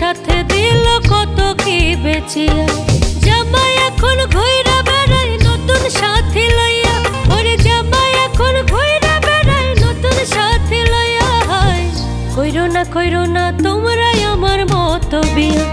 সাথে দিল কত কি বেচিয়া জামাই এখন ঘুইরা বেড়াই নতুন সাথী লইয়া। ওরে জামাই এখন ঘুইরা বেড়াই নতুন সাথী লইয়া। হয়, কইরো না কইরো না, তোমরাই আমার মতো বিয়া।